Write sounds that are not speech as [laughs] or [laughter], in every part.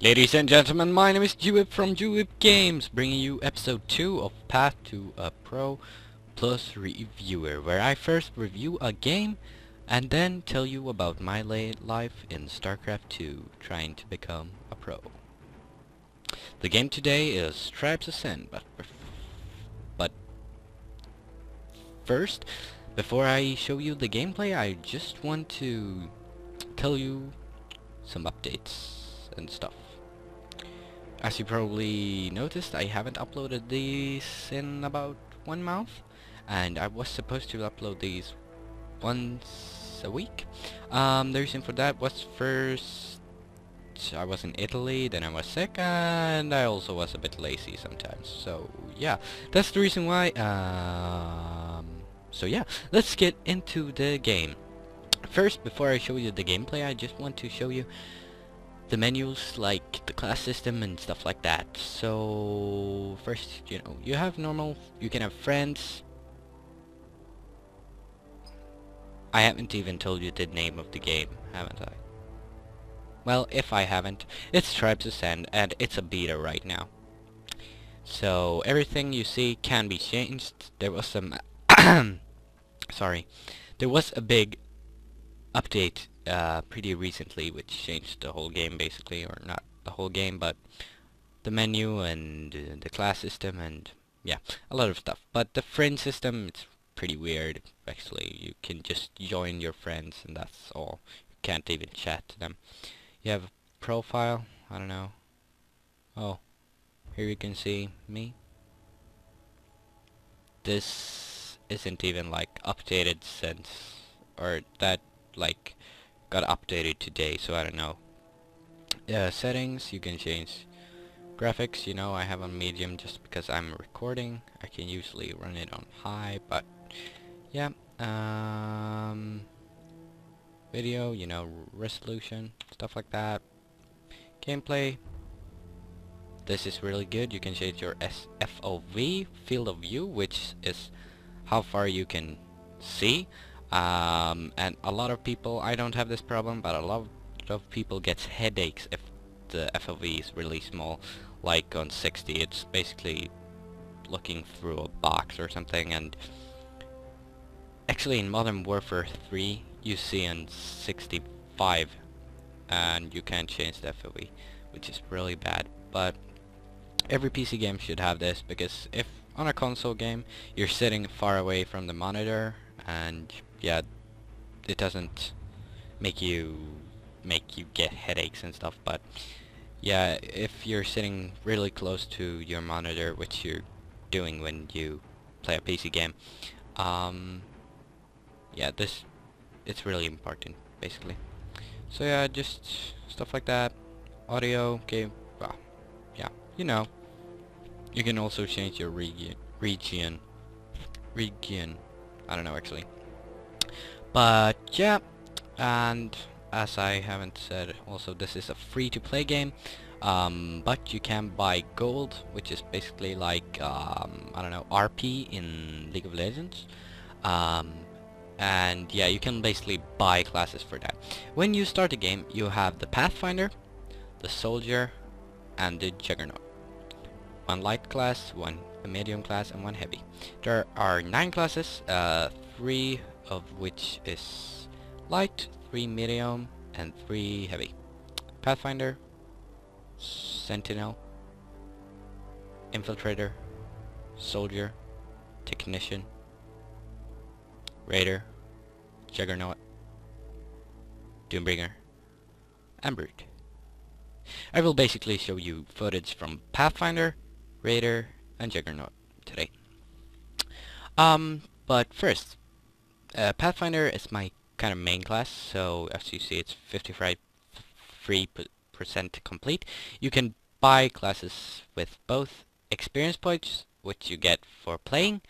Ladies and gentlemen, my name is Yuip from Yuip Games, bringing you episode 2 of Path to a Pro Plus Reviewer, where I first review a game and then tell you about my late life in StarCraft 2, trying to become a pro. The game today is Tribes Ascend, but, but first, before I show you the gameplay, I just want to tell you some updates and stuff. As you probably noticed, I haven't uploaded these in about one month, and I was supposed to upload these once a week. Um, the reason for that was first I was in Italy, then I was sick, and I also was a bit lazy sometimes. So yeah, that's the reason why. Um, so yeah, let's get into the game. First, before I show you the gameplay, I just want to show you the menus like the class system and stuff like that. So first you know you have normal you can have friends. I haven't even told you the name of the game haven't I? Well if I haven't it's Tribes Ascend and it's a beta right now. So everything you see can be changed. There was some [coughs] sorry there was a big update uh, pretty recently, which changed the whole game basically, or not the whole game, but the menu and uh, the class system and yeah, a lot of stuff. But the friend system, it's pretty weird actually. You can just join your friends and that's all. You can't even chat to them. You have a profile, I don't know. Oh, here you can see me. This isn't even like updated since, or that like got updated today, so I don't know. Uh, settings, you can change graphics, you know, I have on medium just because I'm recording. I can usually run it on high, but yeah. Um, video, you know, resolution, stuff like that. Gameplay. This is really good. You can change your FOV, field of view, which is how far you can see. Um, and a lot of people, I don't have this problem, but a lot of people get headaches if the FOV is really small. Like on 60, it's basically looking through a box or something, and actually in Modern Warfare 3, you see in 65, and you can't change the FOV, which is really bad. But every PC game should have this, because if on a console game, you're sitting far away from the monitor, and yeah, it doesn't make you make you get headaches and stuff, but yeah, if you're sitting really close to your monitor, which you're doing when you play a PC game, um, yeah, this, it's really important, basically. So yeah, just stuff like that. Audio, okay, well, yeah, you know. You can also change your region, region, region, I don't know actually. But yeah, and as I haven't said, also this is a free-to-play game, um, but you can buy gold, which is basically like, um, I don't know, RP in League of Legends. Um, and yeah, you can basically buy classes for that. When you start the game, you have the Pathfinder, the Soldier, and the Juggernaut. One light class, one medium class, and one heavy. There are nine classes, uh, three of which is light, 3 medium, and 3 heavy. Pathfinder, Sentinel, Infiltrator, Soldier, Technician, Raider, Juggernaut, Doombringer, and Brute. I will basically show you footage from Pathfinder, Raider, and Juggernaut today. Um, but first, uh, Pathfinder is my kind of main class, so as you see it's 53% complete. You can buy classes with both experience points, which you get for playing,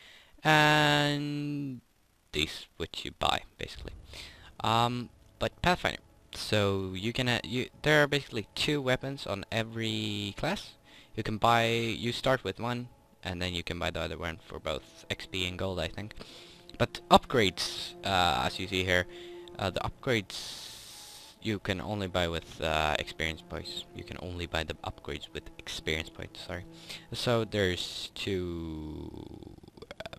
and these which you buy, basically. Um, but Pathfinder. So you can uh, you there are basically two weapons on every class. You can buy you start with one and then you can buy the other one for both XP and gold I think. But upgrades, uh, as you see here, uh, the upgrades you can only buy with uh, experience points. You can only buy the upgrades with experience points, sorry. So there's two uh,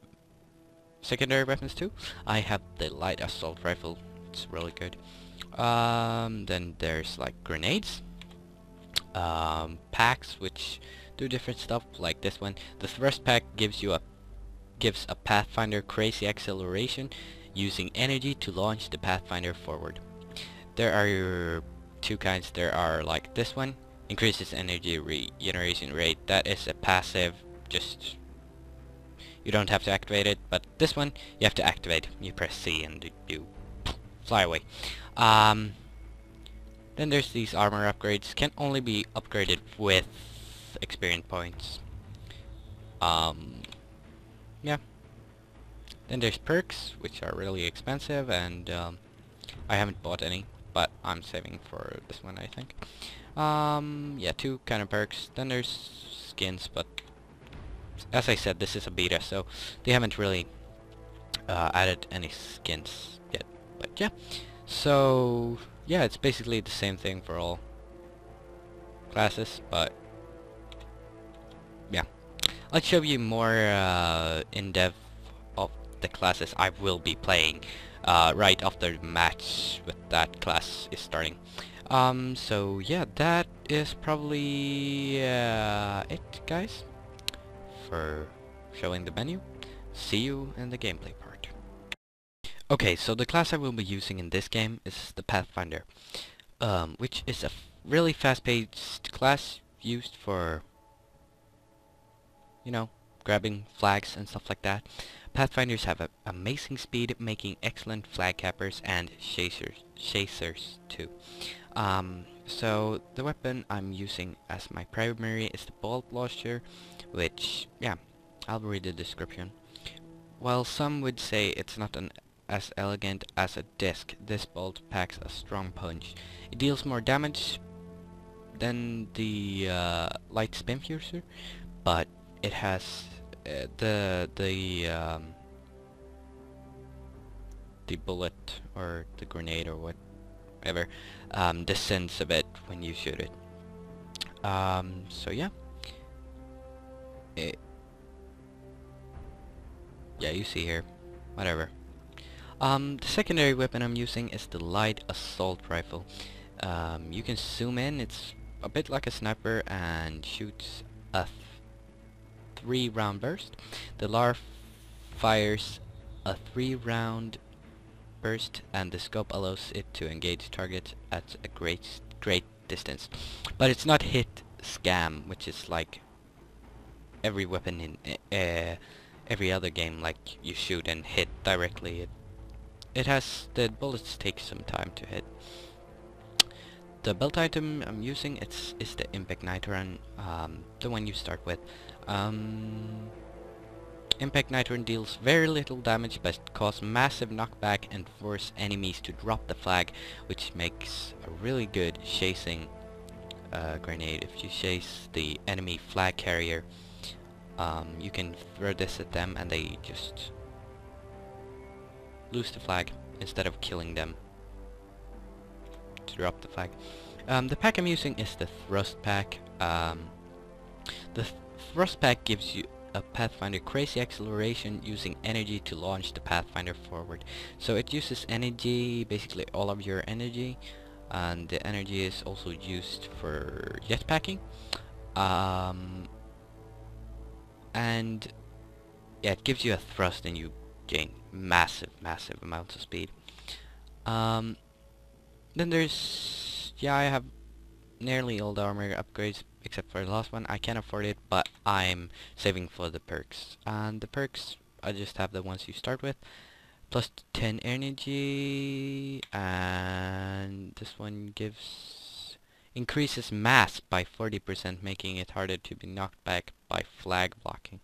secondary weapons too. I have the light assault rifle, it's really good. Um, then there's like grenades, um, packs which do different stuff like this one. The thrust pack gives you a gives a Pathfinder crazy acceleration using energy to launch the Pathfinder forward. There are two kinds. There are like this one, increases energy regeneration rate. That is a passive, just you don't have to activate it. But this one, you have to activate. You press C and you fly away. Um, then there's these armor upgrades. Can only be upgraded with experience points. Um, yeah. Then there's perks, which are really expensive, and um, I haven't bought any, but I'm saving for this one, I think. Um, yeah, two kind of perks. Then there's skins, but as I said, this is a beta, so they haven't really uh, added any skins yet. But yeah, so yeah, it's basically the same thing for all classes, but. I'll show you more uh, in-depth of the classes I will be playing uh, right after the match with that class is starting. Um, so yeah, that is probably uh, it, guys, for showing the menu. See you in the gameplay part. Okay, so the class I will be using in this game is the Pathfinder, um, which is a really fast-paced class used for you know, grabbing flags and stuff like that. Pathfinders have amazing speed, making excellent flag cappers and chasers, chasers too. Um, so the weapon I'm using as my primary is the bolt launcher, which, yeah, I'll read the description. While some would say it's not an as elegant as a disc, this bolt packs a strong punch. It deals more damage than the uh, light spinfusor, but it has uh, the the um, the bullet or the grenade or whatever um, descends a bit when you shoot it. Um, so yeah, it, yeah, you see here, whatever. Um, the secondary weapon I'm using is the light assault rifle. Um, you can zoom in, it's a bit like a sniper and shoots a three round burst. The LAR fires a three round burst and the scope allows it to engage targets at a great great distance. But it's not hit scam, which is like every weapon in uh, every other game like you shoot and hit directly. It, it has, the bullets take some time to hit. The belt item I'm using it's is the Impact Nitron, um, the one you start with. Um, Impact Nitron deals very little damage but cause massive knockback and force enemies to drop the flag, which makes a really good chasing uh, grenade. If you chase the enemy flag carrier, um, you can throw this at them and they just lose the flag instead of killing them to drop the flag. Um, the pack I'm using is the Thrust Pack. Um, the th Thrust Pack gives you a Pathfinder crazy acceleration using energy to launch the Pathfinder forward. So it uses energy, basically all of your energy, and the energy is also used for jetpacking. Um, and yeah, it gives you a thrust and you gain massive, massive amounts of speed. Um, then there's, yeah, I have nearly all the armor upgrades except for the last one. I can't afford it, but I'm saving for the perks. And the perks, I just have the ones you start with. Plus 10 energy, and this one gives increases mass by 40%, making it harder to be knocked back by flag blocking.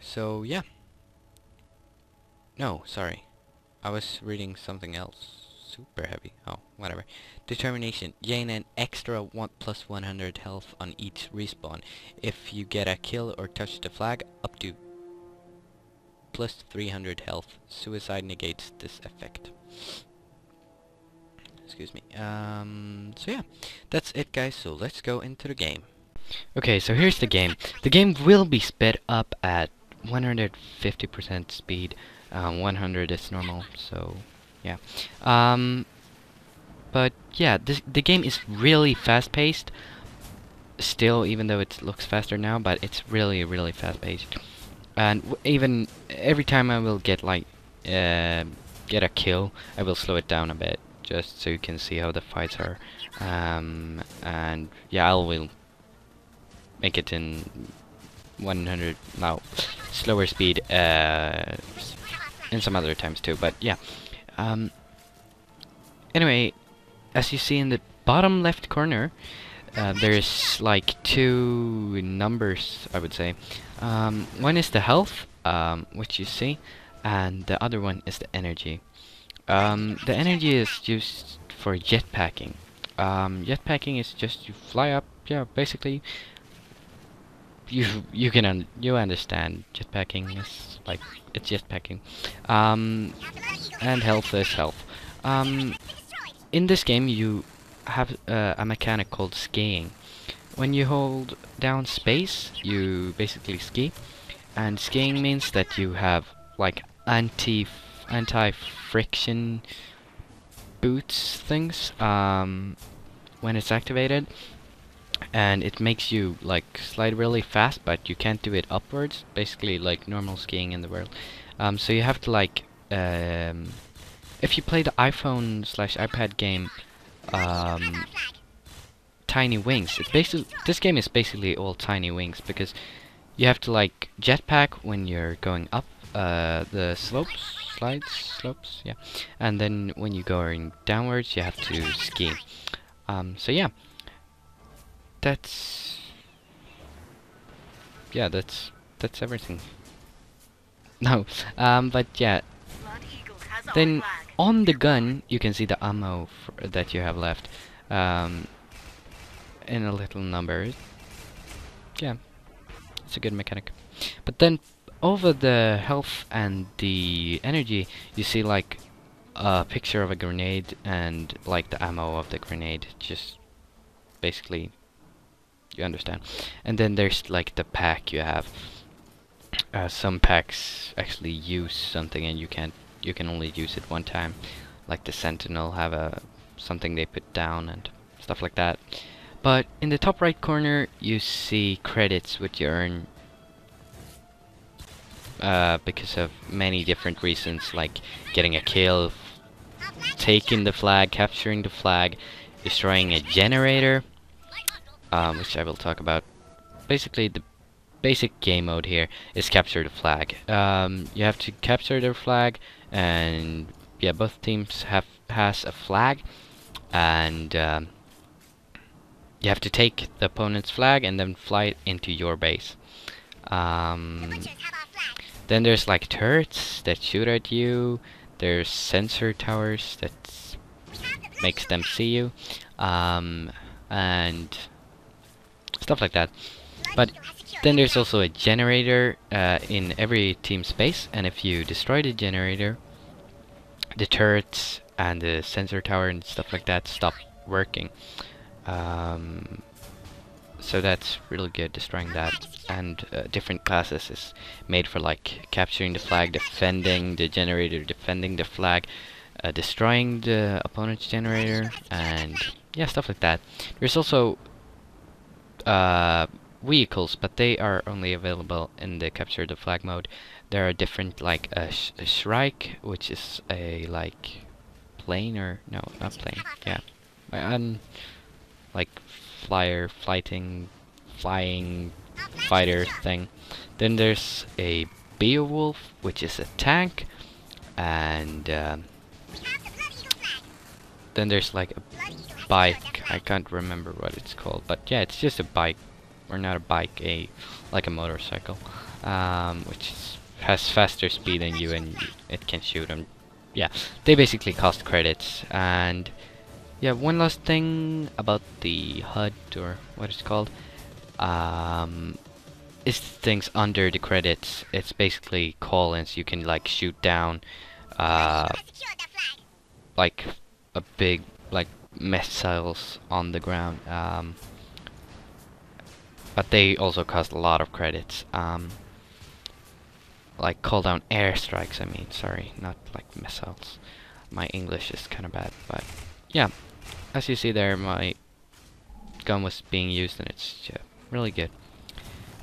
So yeah. No, sorry. I was reading something else super heavy. Oh, whatever. Determination. Gain an extra one plus 100 health on each respawn. If you get a kill or touch the flag, up to plus 300 health. Suicide negates this effect. Excuse me. Um, so yeah, that's it guys, so let's go into the game. Okay, so here's the game. The game will be sped up at 150% speed. Um, 100 is normal, so yeah. Um, but yeah, this, the game is really fast-paced. Still, even though it looks faster now, but it's really, really fast-paced. And even every time I will get like uh, get a kill, I will slow it down a bit, just so you can see how the fights are. Um, and yeah, I will make it in 100 now slower speed uh, in some other times too but yeah um, anyway as you see in the bottom left corner uh, there's like two numbers I would say. Um, one is the health um, which you see and the other one is the energy. Um, the energy is used for jetpacking. Um, jetpacking is just you fly up yeah basically you you can un you understand jetpacking is like it's jetpacking um and health is health. Um in this game you have uh, a mechanic called skiing. When you hold down space you basically ski. And skiing means that you have like anti anti friction boots things um when it's activated and it makes you like slide really fast but you can't do it upwards basically like normal skiing in the world. Um, so you have to like um, if you play the iPhone slash iPad game um, Tiny Wings it's basically this game is basically all Tiny Wings because you have to like jetpack when you're going up uh, the slopes slides slopes yeah and then when you're going downwards you have to ski. Um, so yeah that's yeah that's that's everything. [laughs] No um but yeah. Then on the gun you can see the ammo that you have left um in a little number. Yeah it's a good mechanic. But then over the health and the energy you see like a picture of a grenade and like the ammo of the grenade just basically you understand. And then there's like the pack you have. Uh, some packs actually use something and you can't you can only use it one time. Like the sentinel have a something they put down and stuff like that. But in the top right corner you see credits which you earn uh, because of many different reasons like getting a kill taking the flag capturing the flag destroying a generator um, which I will talk about. Basically, the basic game mode here is capture the flag. Um, you have to capture their flag, and yeah, both teams have has a flag, and um, you have to take the opponent's flag and then fly it into your base. Um, then there's like turrets that shoot at you. There's sensor towers that makes them see you. Um, and stuff like that. But then there's also a generator uh, in every team space, and if you destroy the generator, the turrets and the sensor tower and stuff like that stop working. Um, so that's really good, destroying that. And uh, different classes is made for like capturing the flag, defending the generator, defending the flag, uh, destroying the opponent's generator, and yeah, stuff like that. There's also uh, vehicles, but they are only available in the capture the flag mode. There are different, like a, sh a Shrike, which is a like plane or no, not plane. Yeah, um, like flyer, flighting, flying fighter thing. Then there's a Beowulf, which is a tank, and um, then there's like a bike. I can't remember what it's called, but yeah, it's just a bike, or not a bike, a like a motorcycle, um, which is, has faster speed than you, and it can shoot them. Yeah, they basically cost credits, and yeah, one last thing about the HUD or what it's called, um, is things under the credits. It's basically call-ins. You can like shoot down, uh, like a big like missiles on the ground. Um, but they also cost a lot of credits. Um, like call down airstrikes. I mean, sorry, not like missiles. My English is kind of bad, but yeah. As you see there, my gun was being used, and it's yeah, really good.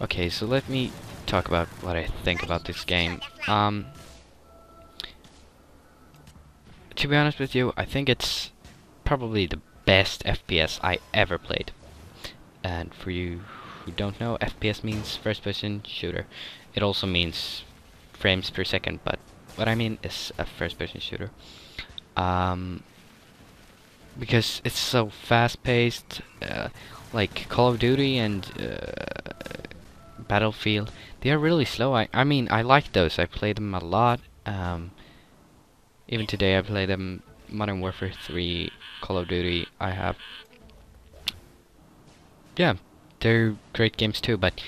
Okay, so let me talk about what I think about this game. Um, to be honest with you, I think it's probably the best FPS I ever played. And for you who don't know, FPS means first person shooter. It also means frames per second, but what I mean is a first person shooter. Um, because it's so fast paced, uh, like Call of Duty and uh, Battlefield, they are really slow. I, I mean, I like those. I play them a lot. Um, even today I play them Modern Warfare 3, Call of Duty. I have yeah, they're great games too, but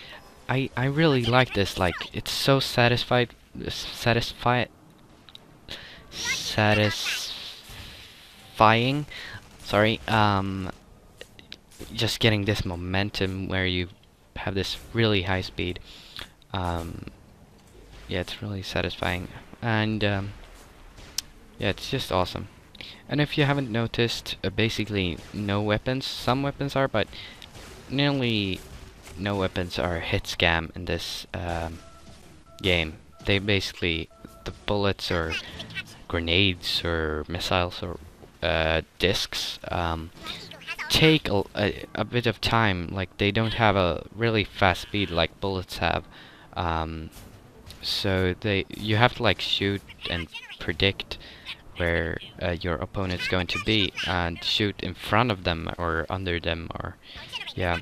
I I really like this. Like it's so satisfied, satisfied, satisfying. Sorry. Um, just getting this momentum where you have this really high speed. Um, yeah, it's really satisfying, and um, yeah, it's just awesome. And if you haven't noticed, uh, basically no weapons. Some weapons are, but nearly no weapons are hitscan in this um, game. They basically, the bullets or grenades or missiles or uh, discs um, take a, a, a, bit of time. Like they don't have a really fast speed like bullets have. Um, so they you have to like shoot and predict where uh, your opponent's going to be and shoot in front of them or under them or yeah.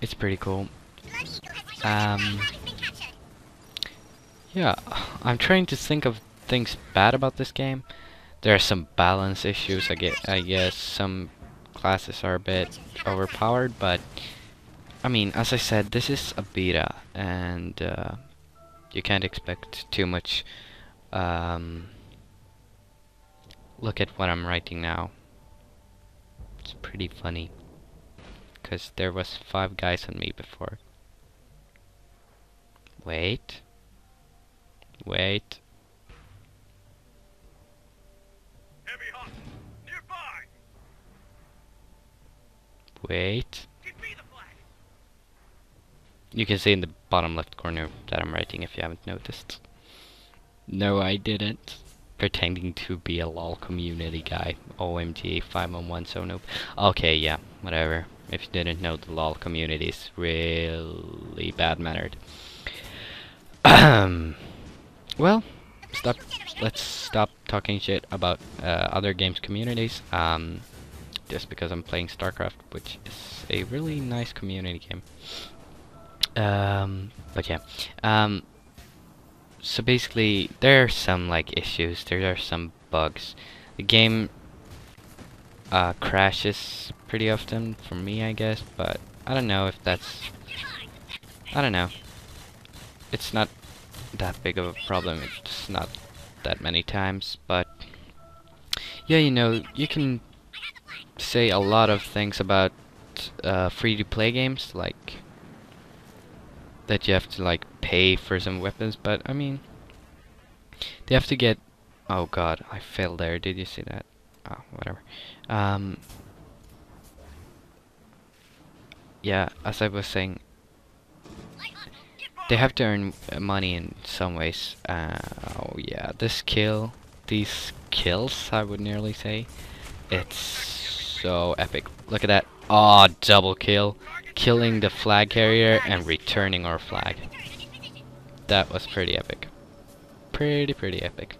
It's pretty cool. Um yeah I'm trying to think of things bad about this game. There are some balance issues I get I guess. Some classes are a bit overpowered but I mean as I said this is a beta and uh, you can't expect too much um, look at what I'm writing now it's pretty funny because there was five guys on me before. Wait. Wait. Wait. You can see in the bottom left corner that I'm writing if you haven't noticed. No, I didn't. Pretending to be a LOL community guy. OMG, 511 so nope. Okay, yeah, whatever. If you didn't know, the LOL community is really bad-mannered. [clears throat] well, stop. Let's stop talking shit about uh, other games communities. Um, just because I'm playing StarCraft, which is a really nice community game. Um, but yeah. Um, so basically, there are some like issues. There are some bugs. The game uh, crashes pretty often for me, I guess, but I don't know if that's... I don't know. It's not that big of a problem, it's not that many times, but... Yeah, you know, you can say a lot of things about uh, free-to-play games, like... That you have to, like, pay for some weapons, but, I mean... They have to get... Oh god, I failed there, did you see that? Oh, whatever. Um, yeah, as I was saying, they have to earn money in some ways. Uh, oh yeah, this kill, these kills, I would nearly say, it's so epic. Look at that. Oh, double kill. Killing the flag carrier and returning our flag. That was pretty epic. Pretty, pretty epic.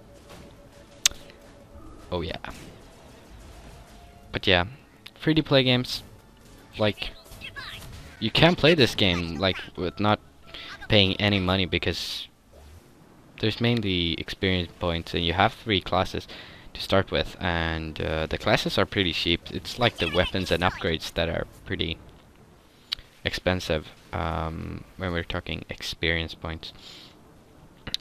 Oh yeah. But yeah, free to play games, like, you can play this game, like, with not paying any money because there's mainly experience points and you have three classes to start with and uh, the classes are pretty cheap. It's like the weapons and upgrades that are pretty expensive um, when we're talking experience points.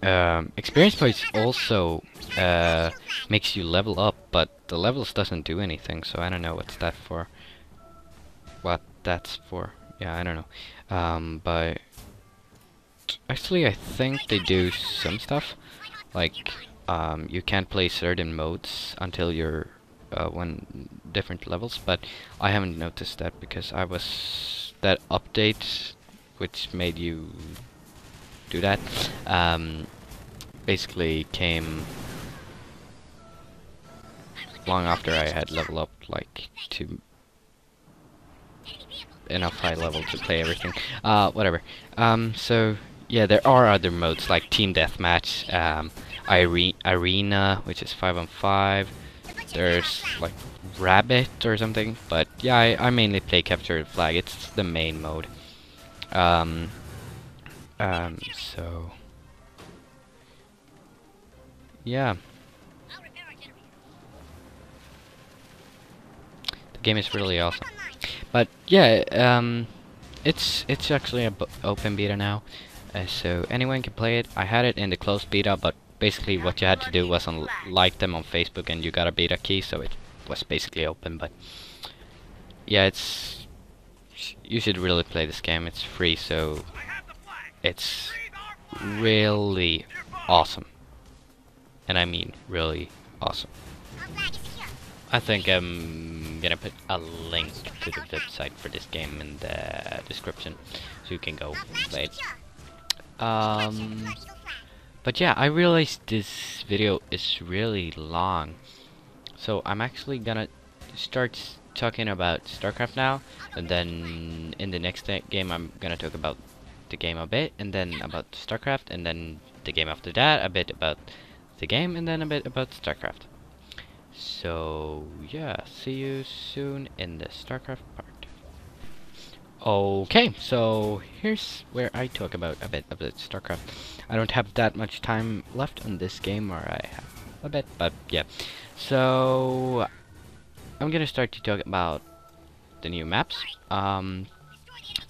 Um, experience points also uh, makes you level up, but the levels doesn't do anything, so I don't know what's that for. What that's for. Yeah, I don't know. Um, but actually I think they do some stuff. Like, um, you can't play certain modes until you're uh, one different levels, but I haven't noticed that because I was that update which made you do that um, basically came long after I had leveled up like to enough high level to play everything. Uh, whatever. Um, so yeah, there are other modes like Team Deathmatch, um, Are Arena, which is 5 on 5. There's like Rabbit or something, but yeah, I, I mainly play Capture the Flag. It's the main mode. Um, um, so yeah. The game is really awesome. But yeah, um, it's it's actually a open beta now, uh, so anyone can play it. I had it in the closed beta, but basically what you had to do was like them on Facebook, and you got a beta key, so it was basically open. But yeah, it's you should really play this game. It's free, so it's really awesome, and I mean really awesome. I think I'm gonna put a link to the website for this game in the description, so you can go play it. Um, but yeah, I realized this video is really long, so I'm actually gonna start talking about StarCraft now, and then in the next game I'm gonna talk about the game a bit, and then about StarCraft, and then the game after that, a bit about the game, and then a bit about StarCraft. So, yeah, see you soon in the StarCraft part. Okay, so here's where I talk about a bit about StarCraft. I don't have that much time left on this game, or I have a bit, but yeah. So, I'm gonna start to talk about the new maps. Um,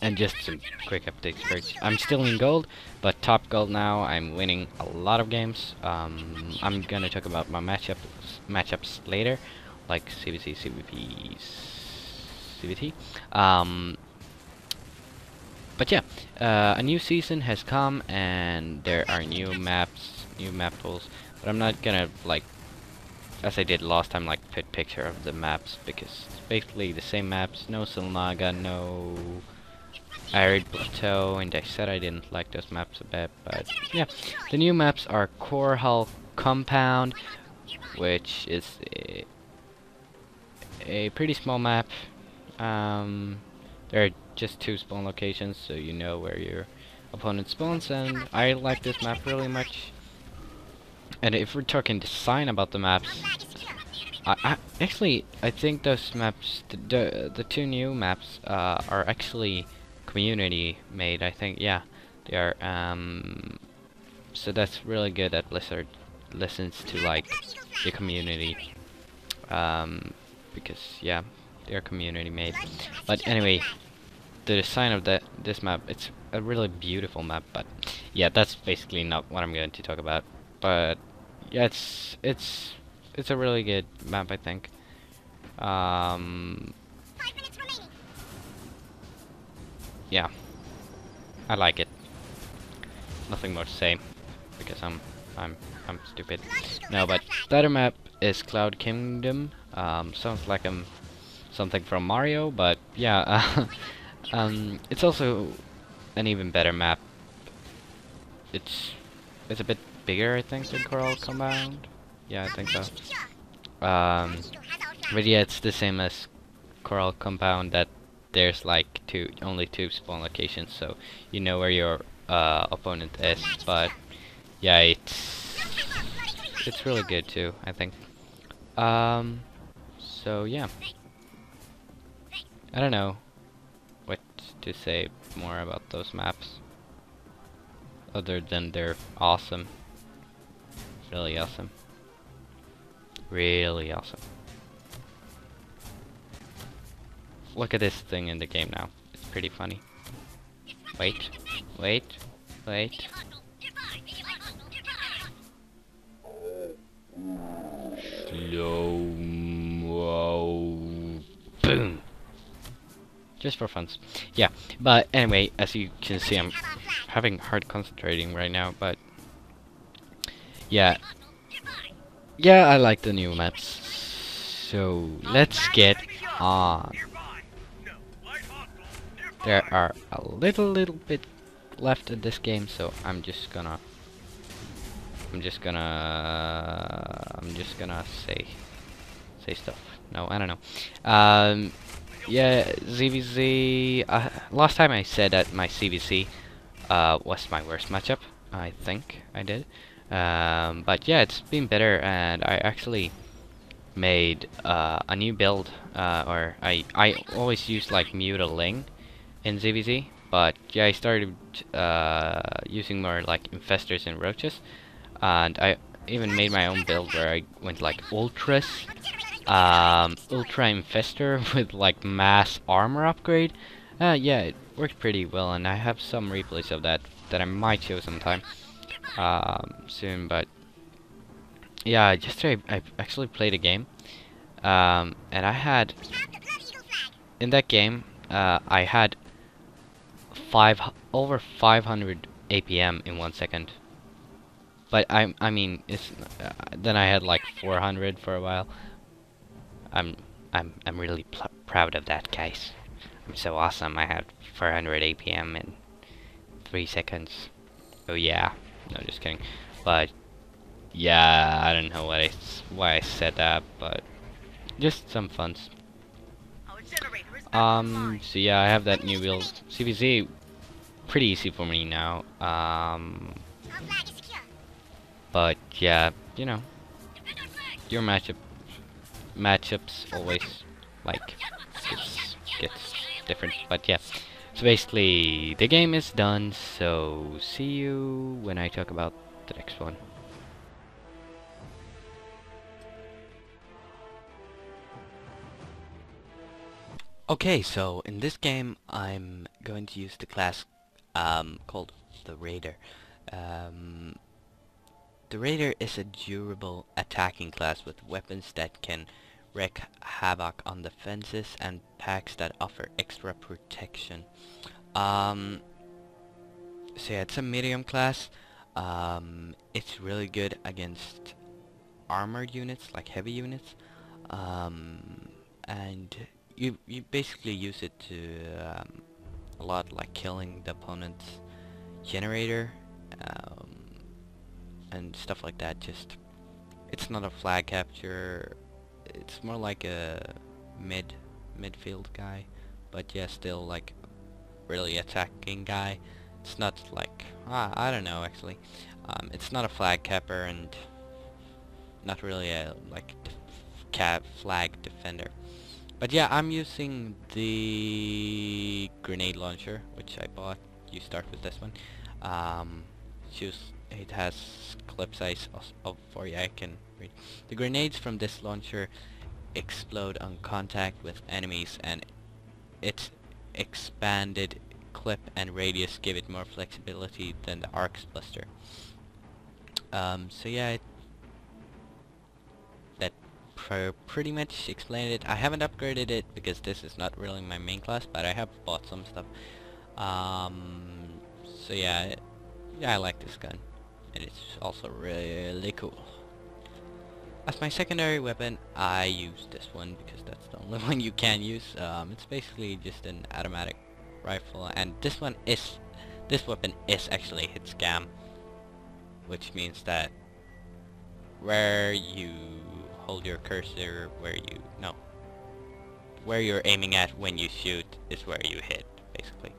and just some quick updates first. I'm still in gold, but top gold now. I'm winning a lot of games. Um, I'm gonna talk about my matchup matchups later, like ZVZ, ZVP, ZVT. Um, but yeah, uh, a new season has come, and there are new maps, new map tools. But I'm not gonna like, as I did last time, like put picture of the maps because it's basically the same maps. No Xel'Naga, no Arid Plateau, and I said I didn't like those maps a bit, but yeah. The new maps are Korhal Compound, which is a, a pretty small map. Um, there are just two spawn locations, so you know where your opponent spawns, and I like this map really much. And if we're talking design about the maps, I, I actually I think those maps, the the, the two new maps, uh, are actually community made. I think yeah, they are. Um, so that's really good that Blizzard listens to like the community um, because yeah they're community made but anyway the design of that this map it's a really beautiful map but yeah that's basically not what I'm going to talk about but yeah it's it's it's a really good map I think um, yeah I like it nothing more to say because I'm I'm I'm stupid. No, but the other map is Cloud Kingdom. Um, sounds like um something from Mario, but yeah, uh, [laughs] um, it's also an even better map. It's it's a bit bigger, I think, than Korhal Compound. Yeah, I think so. Um, but yeah, it's the same as Korhal Compound. That there's like two, only two spawn locations, so you know where your uh, opponent is. But yeah, it's it's really good too, I think. Um, so yeah. I don't know what to say more about those maps. Other than they're awesome really awesome. Really awesome. Look at this thing in the game now. It's pretty funny. Wait, wait, wait. Slow mo. Boom. Just for fun. Yeah, but anyway, as you can see, I'm having hard concentrating right now, but yeah. Yeah, I like the new maps. So, let's get on. There are a little, little bit left in this game, so I'm just gonna I'm just gonna I'm just gonna say say stuff. No, I don't know. Um, yeah, ZVZ. Uh, last time I said that my ZVZ uh, was my worst matchup. I think I did. Um, but yeah, it's been better, and I actually made uh, a new build. Uh, or I I always use like Mutaling in ZVZ, but yeah, I started uh, using more like infestors and roaches and I even made my own build where I went like ultras um, ultra infestor [laughs] with like mass armor upgrade uh, yeah it worked pretty well and I have some replays of that that I might show sometime um, soon but yeah yesterday I actually played a game um, and I had in that game uh, I had five over 500 APM in one second but I I mean it's uh, then I had like 400 for a while. I'm I'm I'm really proud of that, guys. I'm so awesome. I had 400 APM in three seconds. Oh yeah, no, just kidding. But yeah, I don't know what I why I said that, but just some fun. Um, so yeah, I have that new build. ZVZ, pretty easy for me now. Um, but yeah, you know, your matchup matchups always like gets, gets different. But yeah, so basically the game is done. So see you when I talk about the next one. Okay, so in this game I'm going to use the class um, called the Raider. Um, the Raider is a durable attacking class with weapons that can wreak havoc on defenses and packs that offer extra protection. Um, so yeah, it's a medium class. Um, it's really good against armored units, like heavy units. Um, and you you basically use it to um, a lot, like killing the opponent's generator. Um, and stuff like that just it's not a flag capture it's more like a mid midfield guy but yeah still like really attacking guy. It's not like ah, I don't know actually. Um, it's not a flag capper and not really a like cap flag defender. But yeah I'm using the grenade launcher which I bought. You start with this one. Um, choose it has clip size of, of 4 yeah I can read. The grenades from this launcher explode on contact with enemies and its expanded clip and radius give it more flexibility than the Arx Buster. Um, so yeah, that pr pretty much explained it. I haven't upgraded it because this is not really my main class, but I have bought some stuff. Um, so yeah, it, yeah, I like this gun and it's also really cool. As my secondary weapon, I use this one because that's the only [laughs] one you can use. Um, it's basically just an automatic rifle, and this one is, this weapon is actually hitscan, which means that where you hold your cursor, where you, no, where you're aiming at when you shoot is where you hit, basically.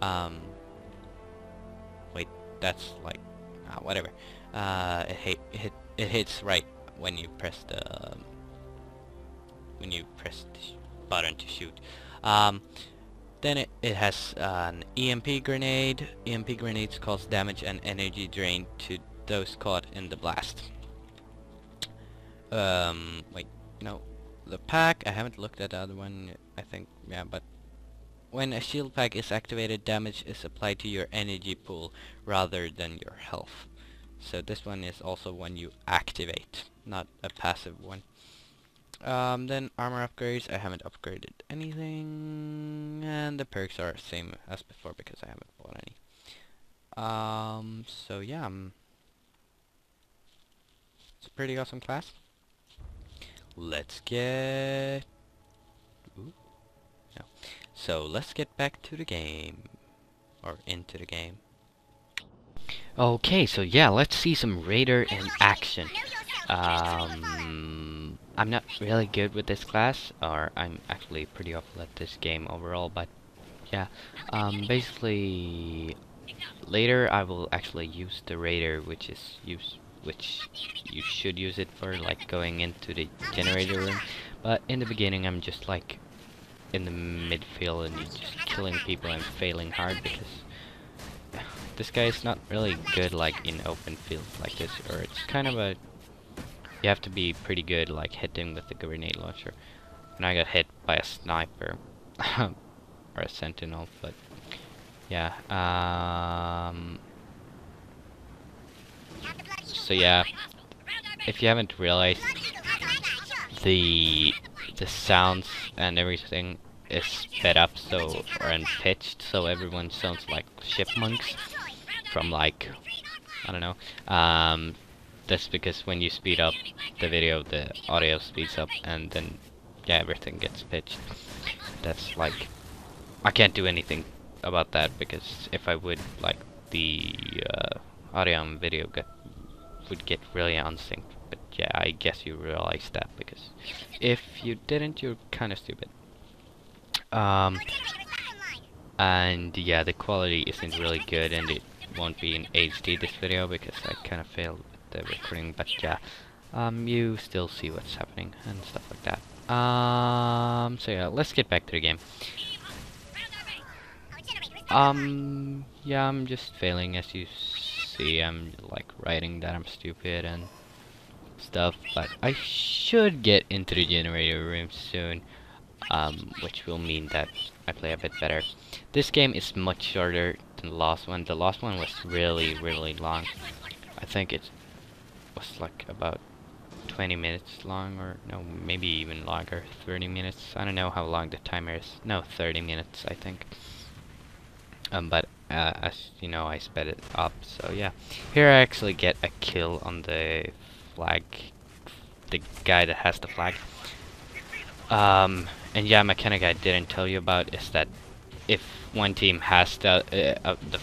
Um, wait, that's like uh, whatever. Uh, it, hit, it, it hits right when you press the when you press the button to shoot. Um, then it, it has an EMP grenade. EMP grenades cause damage and energy drain to those caught in the blast. Um, wait, no. The pack, I haven't looked at the other one, I think, yeah, but when a shield pack is activated, damage is applied to your energy pool rather than your health. So this one is also when you activate. not a passive one. Um, then armor upgrades, I haven't upgraded anything, and the perks are same as before because I haven't bought any. Um, so yeah, um, it's a pretty awesome class. Let's get... Ooh, no. So let's get back to the game, or into the game. Okay, so yeah, let's see some Raider in action. Um, I'm not really good with this class, or I'm actually pretty awful at this game overall, but yeah. Um, basically, later I will actually use the Raider, which is use which you should use it for like going into the generator room. But in the beginning, I'm just like in the midfield and you're just killing people and failing hard because this guy is not really good like in open field like this, or it's kind of a you have to be pretty good like hitting with the grenade launcher. And I got hit by a sniper [laughs] or a sentinel, but yeah. Um, so yeah, if you haven't realized, the the sounds and everything is sped up so or and pitched so everyone sounds like chipmunks from like I don't know um, that's because when you speed up the video, the audio speeds up, and then yeah, everything gets pitched. That's like I can't do anything about that because if I would, like the uh, audio and video get would get really unsynced. But yeah, I guess you realize that because if you didn't, you're kind of stupid. Um, and yeah, the quality isn't really good, and it won't be in HD this video because I kind of failed the recording, but yeah, um, you still see what's happening and stuff like that. Um, so yeah, let's get back to the game. Um, yeah, I'm just failing as you see. I'm like writing that I'm stupid and stuff, but I should get into the generator room soon, um, which will mean that I play a bit better. This game is much shorter than the last one. The last one was really, really long. I think it was like about 20 minutes long or no maybe even longer. 30 minutes. I don't know how long the timer is. No 30 minutes I think. Um, but uh, as you know I sped it up. So yeah. Here I actually get a kill on the flag the guy that has the flag um, and yeah mechanic I didn't tell you about is that if one team has the, uh, uh, the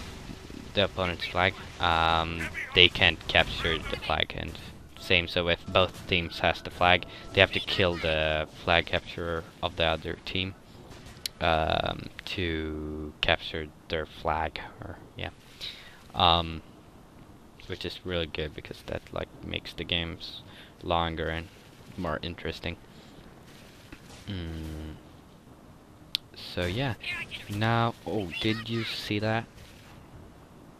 the opponent's flag, um, they can't capture the flag. And same, so if both teams has the flag, they have to kill the flag capturer of the other team um, to capture their flag. Or yeah, um, which is really good because that like makes the games longer and more interesting. Mm. So yeah, now, oh, did you see that?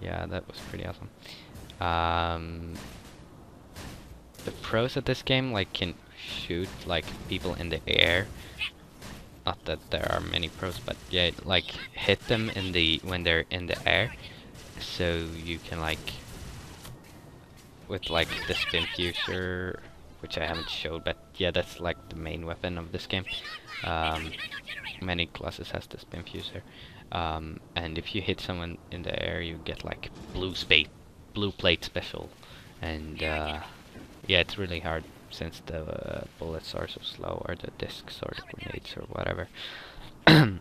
yeah, that was pretty awesome. Um, the pros of this game like can shoot like people in the air. Not that there are many pros, but yeah, like hit them in the when they're in the air, so you can like with like the Spinfusor, which I haven't showed, but yeah, that's like the main weapon of this game. Um, many classes has the Spinfusor. Um, and if you hit someone in the air, you get like blue spate, blue plate special, and uh, yeah, it's really hard since the uh, bullets are so slow, or the discs, or the grenades, or whatever. [coughs]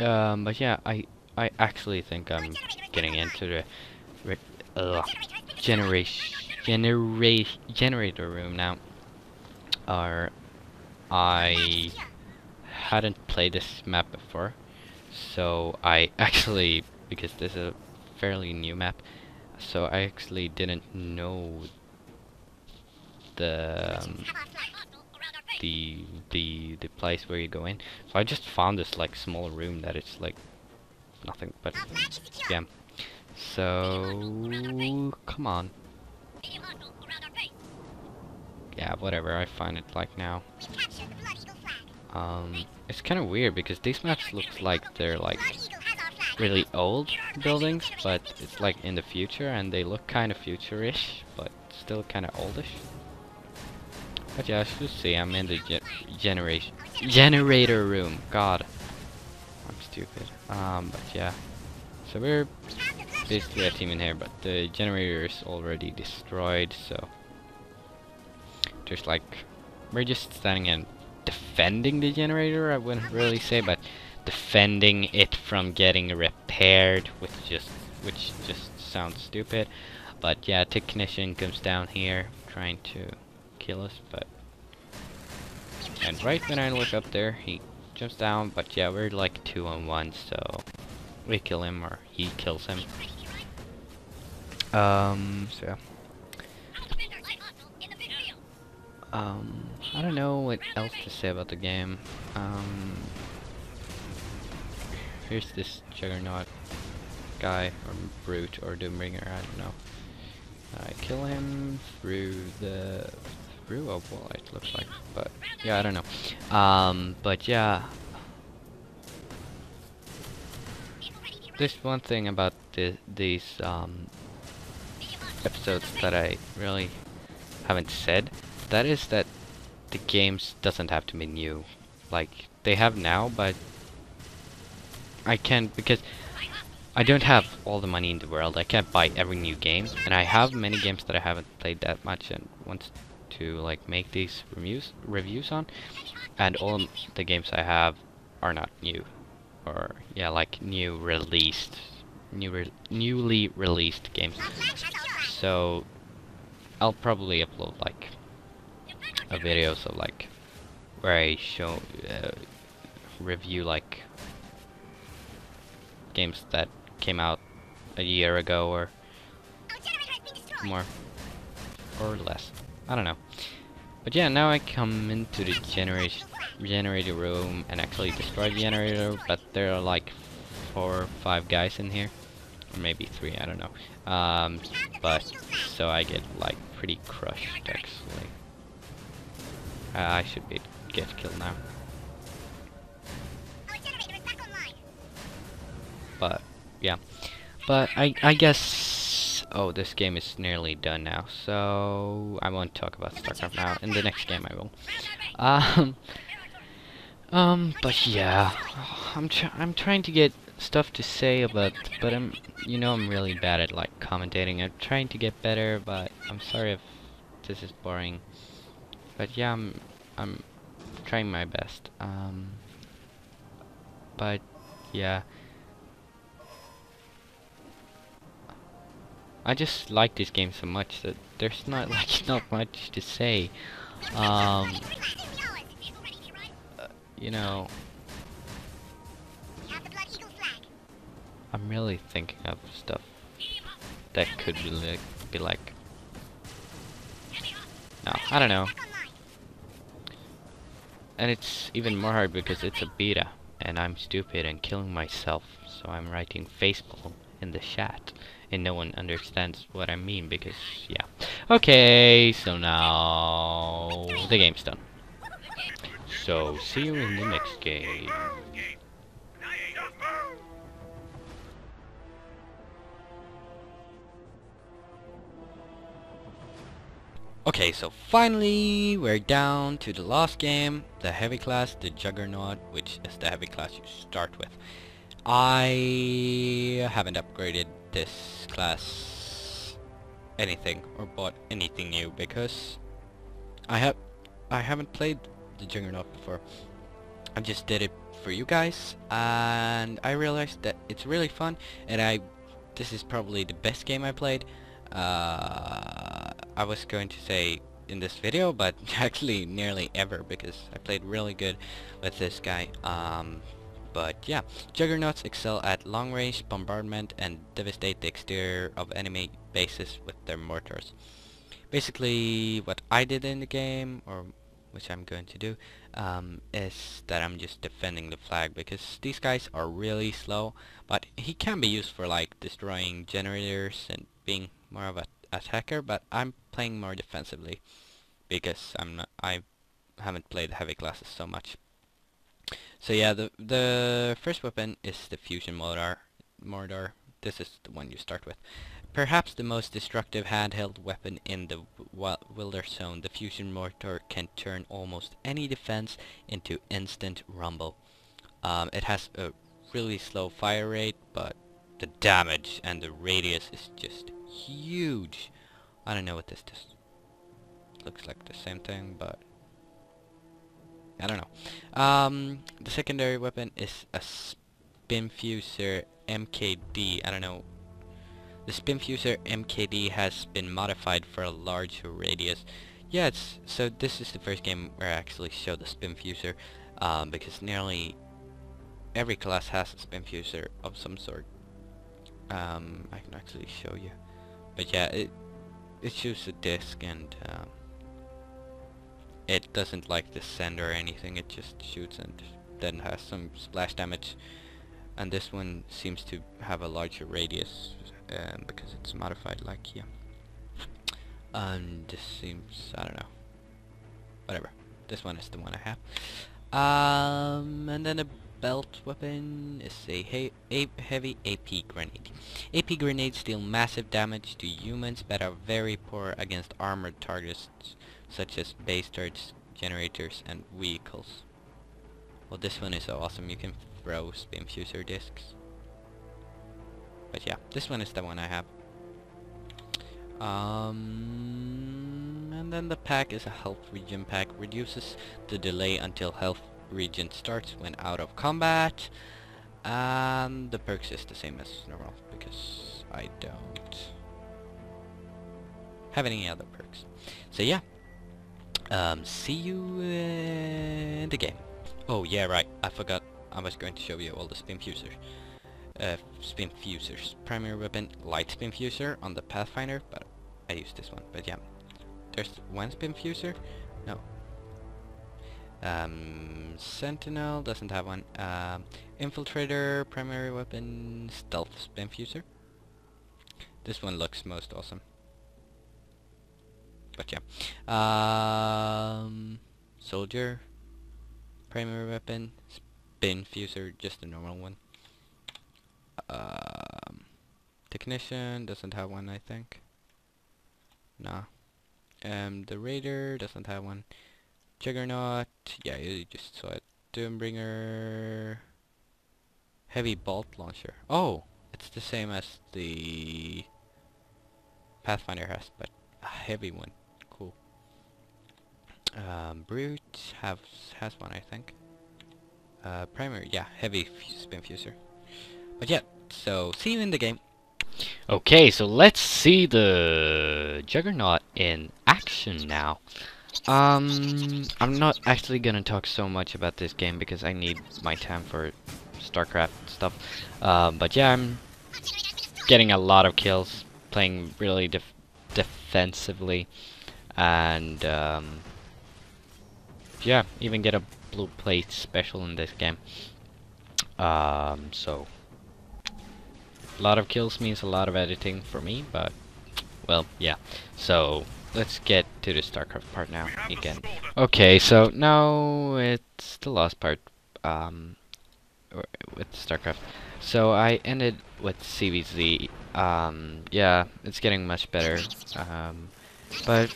um, but yeah, I I actually think I'm getting into the uh, generation genera generator room now. Or I hadn't played this map before so I [laughs] actually, because this is a fairly new map, so I actually didn't know the um, the the the place where you go in. So I just found this like small room that it's like nothing but yeah. So come on. Yeah, whatever. I find it like now. Um, it's kind of weird because these maps look like they're like really old buildings, but it's like in the future and they look kind of futurish, but still kind of oldish. But yeah, as you see, I'm in the ge generation generator room. God, I'm stupid. Um, but yeah, so we're basically a team in here, but the generator is already destroyed. So there's like we're just standing and defending the generator. I wouldn't really say, but defending it from getting repaired, which just which just sounds stupid. But yeah, technician comes down here trying to kill us, but and right when I look up there, he jumps down. But yeah, we're like two on one, so we kill him or he kills him. Um, so yeah. Um, I don't know what else to say about the game. Um, here's this Juggernaut guy, or Brute, or Doombringer, I don't know. I kill him through the through a wall it looks like but yeah I don't know um but yeah there's one thing about the, these um episodes that I really haven't said that is that the games doesn't have to be new like they have now but I can't because I don't have all the money in the world. I can't buy every new game, and I have many games that I haven't played that much and want to like make these reviews reviews on. And all the games I have are not new, or yeah, like new released, new re newly released games. So I'll probably upload like a videos of like where I show uh, review like games that came out a year ago or more or less. I don't know. But yeah, now I come into the generation generator room and actually destroy the generator, but there are like four or five guys in here. Or maybe three, I don't know. Um, but, so I get like pretty crushed actually. Uh, I should be get killed now. But, yeah. But I, I guess... Oh, this game is nearly done now, so I won't talk about StarCraft now. In the next game I will. Um, um, but yeah, I'm tr I'm trying to get stuff to say about, but I'm, you know, I'm really bad at like commentating. I'm trying to get better, but I'm sorry if this is boring. But yeah, I'm, I'm trying my best. Um, but yeah. I just like this game so much that there's not [laughs] like not much to say. Um, uh, you know, I'm really thinking of stuff that could be like, be like. No, I don't know. And it's even more hard because it's a beta, and I'm stupid and killing myself, so I'm writing facepalm in the chat and no one understands what I mean because, yeah. Okay, so now the game's done. So, see you in the next game. Okay, so finally we're down to the last game, the heavy class, the Juggernaut, which is the heavy class you start with. I haven't upgraded this class anything or bought anything new because I have I haven't played the Juggernaut before. I just did it for you guys and I realized that it's really fun and I this is probably the best game I played. Uh, I was going to say in this video but [laughs] actually nearly ever because I played really good with this guy. Um, but yeah, Juggernauts excel at long-range bombardment and devastate the exterior of enemy bases with their mortars. Basically, what I did in the game, or which I'm going to do, um, is that I'm just defending the flag because these guys are really slow, but he can be used for like destroying generators and being more of a attacker, but I'm playing more defensively because I'm not, I haven't played heavy classes so much. So yeah, the the first weapon is the fusion mortar. Mortar. This is the one you start with. perhaps the most destructive handheld weapon in the Wilderzone, the Fusion Mortar can turn almost any defense into instant rumble. Um, it has a really slow fire rate, but the damage and the radius is just huge. I don't know what this does. Looks like the same thing, but I don't know. Um, the secondary weapon is a Spinfusor MKD. I don't know. The Spinfusor MKD has been modified for a larger radius. Yeah, it's so this is the first game where I actually show the Spinfusor, um, because nearly every class has a Spinfusor of some sort. Um, I can actually show you. But yeah, it it shoots a disc and um, it doesn't like the descend or anything, it just shoots and then has some splash damage. And this one seems to have a larger radius um, because it's modified like here. And this seems, I don't know, whatever. This one is the one I have. Um, and then a belt weapon is a, he heavy AP grenade. AP grenades deal massive damage to humans but are very poor against armored targets such as base turrets, generators, and vehicles. Well, this one is so awesome. You can throw Spinfusor discs. But yeah, this one is the one I have. Um, and then the pack is a health regen pack. Reduces the delay until health regen starts when out of combat. And the perks is the same as normal because I don't have any other perks. So yeah, um, see you in the game. Oh yeah, right. I forgot. I was going to show you all the Spinfusors. Uh, Spinfusors. Primary weapon, light Spinfusor on the Pathfinder, but I use this one. But yeah, there's one Spinfusor. No. Um, Sentinel doesn't have one. Um, Infiltrator, primary weapon, stealth Spinfusor. This one looks most awesome but yeah. Um, soldier, primary weapon, Spinfusor, just a normal one. Um, technician doesn't have one, I think. Nah. Um, the raider doesn't have one. Juggernaut, yeah, you just saw it. Doombringer, heavy bolt launcher. Oh, it's the same as the Pathfinder has, but a heavy one. Um, Brute has has one, I think. Uh, primary, yeah, heavy Spinfusor. But yeah, so see you in the game. Okay, so let's see the Juggernaut in action now. Um, I'm not actually gonna talk so much about this game because I need my time for StarCraft stuff. Um, but yeah, I'm getting a lot of kills, playing really def defensively, and um, yeah, even get a blue plate special in this game. Um, so a lot of kills means a lot of editing for me, but well, yeah. So let's get to the StarCraft part now again. Okay, so now it's the last part um, with StarCraft. So I ended with ZVZ. Um, yeah, it's getting much better. Um, but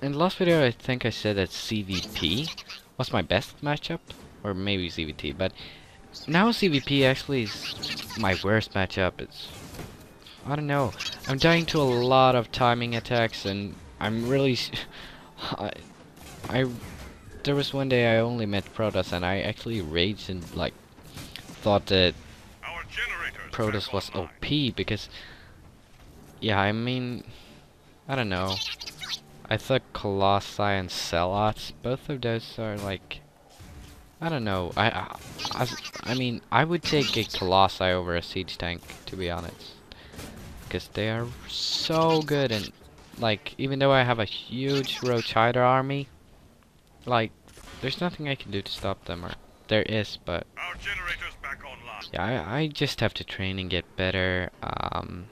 in the last video I think I said that ZVP was my best matchup, or maybe ZVT, but now ZVP actually is my worst matchup. It's I don't know. I'm dying to a lot of timing attacks, and I'm really [laughs] I, I there was one day I only met Protoss, and I actually raged and like thought that Protoss was OP because yeah, I mean I don't know. I thought Colossi and Zealots, both of those are like, I don't know. I, I, I, I mean, I would take a Colossi over a siege tank, to be honest, because they are so good and like, even though I have a huge Roach Hydra army, like, there's nothing I can do to stop them, or there is, but yeah, I, I just have to train and get better. Um,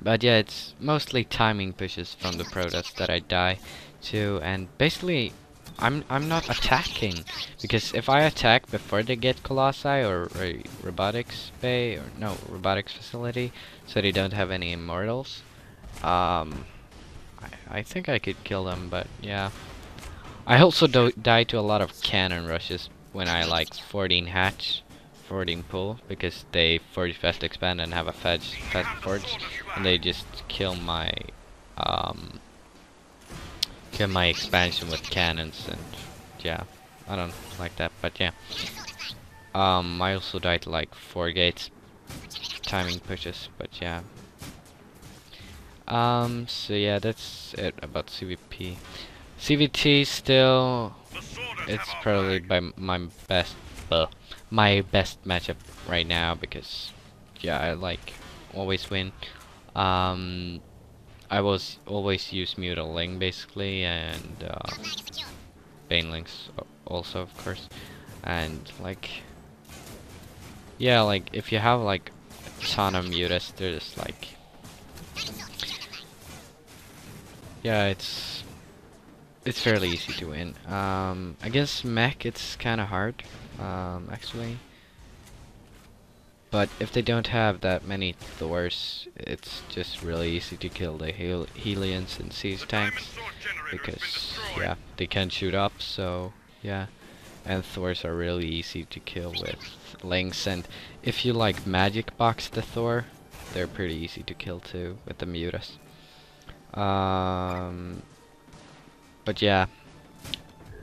but yeah, it's mostly timing pushes from the Protoss that I die to, and basically I'm I'm not attacking because if I attack before they get Colossi or, or robotics bay or no robotics facility, so they don't have any immortals, um, I I think I could kill them, but yeah. I also do die to a lot of cannon rushes when I like 14 hatch, 14 pull because they 40 fast expand and have a fast fast forge, and they just kill my um kill my expansion with cannons and yeah, I don't like that, but yeah. Um, I also died like four gates timing pushes, but yeah. Um, so yeah, that's it about ZVP. ZVT still, it's probably by my best, uh, my best matchup right now because yeah, I like always win. Um, I was always use Mutaling basically and uh, Banelings also of course. And like yeah like if you have like a ton of mutas there's like yeah it's it's fairly easy to win. Um, against mech it's kinda hard um, actually but if they don't have that many Thors, it's just really easy to kill the Hel Hellions and Siege tanks. Because, yeah, they can shoot up, so, yeah. And Thors are really easy to kill with lings. And if you, like, magic box the Thor, they're pretty easy to kill too, with the Mutas. Um, but yeah.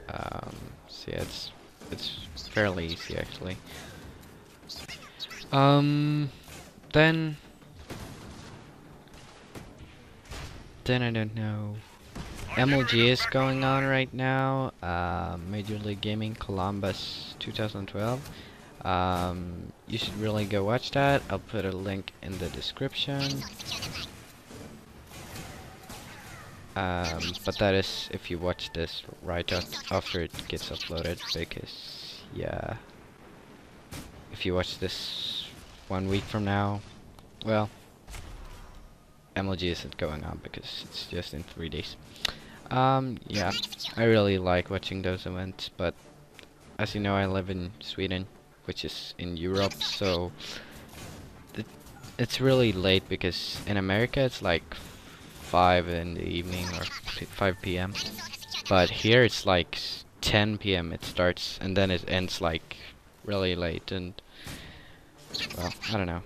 Um, so yeah, it's, it's fairly easy actually. Um, then, then I don't know. MLG is going on right now. Uh, Major League Gaming Columbus 2012. Um, you should really go watch that. I'll put a link in the description. Um, but that is if you watch this right after it gets uploaded, because yeah, if you watch this one week from now, well, MLG isn't going on because it's just in three days. Um, yeah, I really like watching those events, but as you know, I live in Sweden, which is in Europe, so it, it's really late because in America it's like 5 in the evening or 5 p.m. But here it's like 10 p.m. it starts and then it ends like really late and well, I don't know.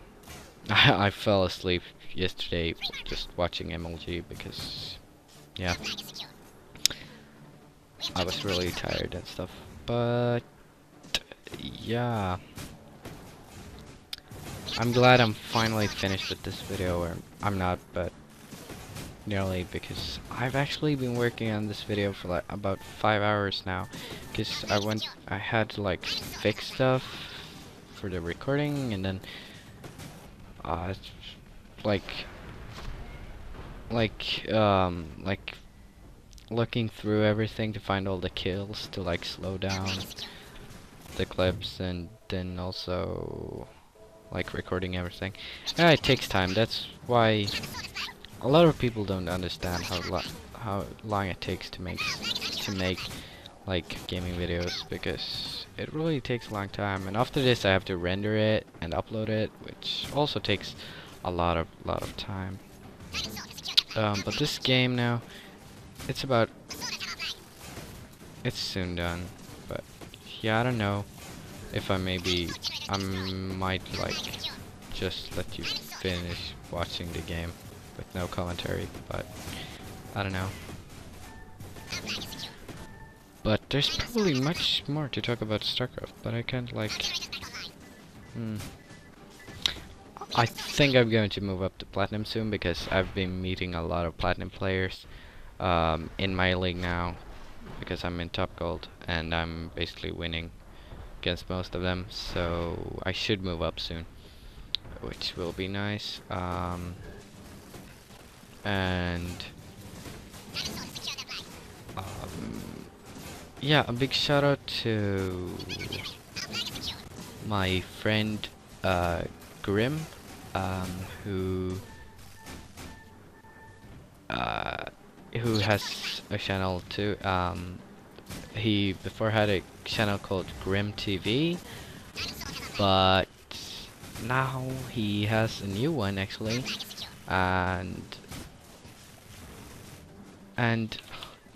I, [laughs] I fell asleep yesterday just watching MLG because, yeah, I was really tired and stuff. But, yeah. I'm glad I'm finally finished with this video, or I'm not, but nearly because I've actually been working on this video for like about five hours now because I went I had to like fix stuff for the recording and then uh like like um like looking through everything to find all the kills to like slow down the clips and then also like recording everything. Yeah it takes time. That's why a lot of people don't understand how lo how long it takes to make to make like gaming videos because it really takes a long time. And after this I have to render it and upload it which also takes a lot of lot of time. Um, but this game now it's about it's soon done but yeah I don't know if I maybe I might like just let you finish watching the game with no commentary but I don't know but there's probably much more to talk about StarCraft, but I can't like... Hmm. I think I'm going to move up to Platinum soon because I've been meeting a lot of Platinum players um, in my league now because I'm in Top Gold and I'm basically winning against most of them so I should move up soon which will be nice um, and yeah, a big shout out to my friend uh, Ghrym, um, who uh, who has a channel too. Um, he before had a channel called Ghrym TV, but now he has a new one actually, and and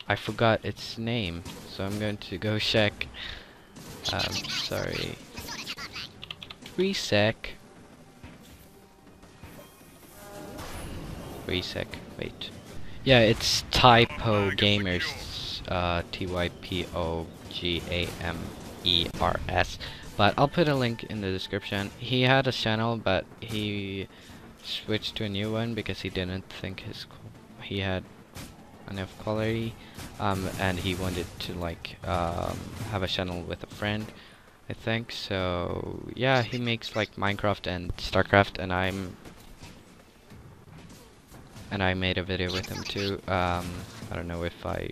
I forgot its name, so I'm going to go check. Um, sorry. Resec. Resec. Wait. Yeah, it's TypoGamers. Uh, T Y P O G A M E R S. But I'll put a link in the description. He had a channel, but he switched to a new one because he didn't think his he had enough quality um, and he wanted to like um, have a channel with a friend I think so yeah he makes like Minecraft and Starcraft and I'm and I made a video with him too um, I don't know if I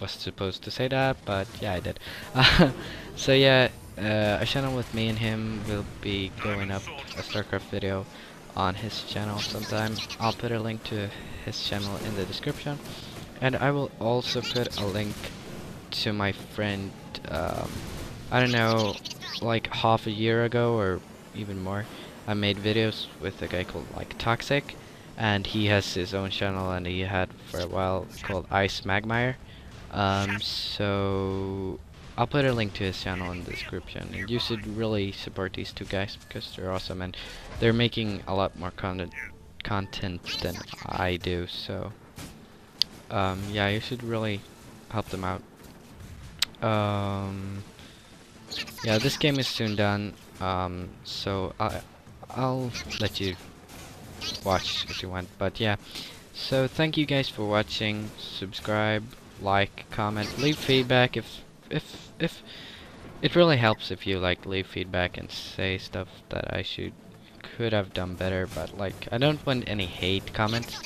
was supposed to say that but yeah I did [laughs] so yeah uh, a channel with me and him will be going up a Starcraft video on his channel sometime. I'll put a link to his channel in the description. And I will also put a link to my friend, um, I don't know, like half a year ago or even more. I made videos with a guy called like Toxic and he has his own channel and he had for a while called ICEMagmire. Um, so I'll put a link to his channel in the description and you should really support these two guys because they're awesome and they're making a lot more content content than I do so um, yeah, you should really help them out. Um, yeah, this game is soon done, um, so I, I'll let you watch if you want, but yeah. So thank you guys for watching, subscribe, like, comment, leave feedback if, if, if, it really helps if you like leave feedback and say stuff that I should, could have done better, but like, I don't want any hate comments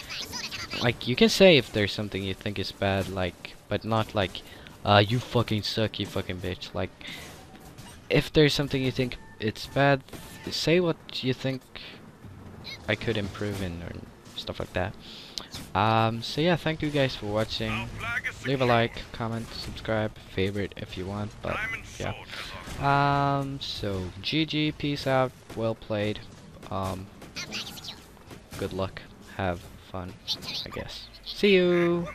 like you can say if there's something you think is bad like but not like uh you fucking suck you fucking bitch. Like if there's something you think it's bad say what you think I could improve in or stuff like that. Um so yeah thank you guys for watching. Leave a like comment subscribe favorite if you want but yeah. Um so GG peace out well played um good luck have fun, I guess. See you!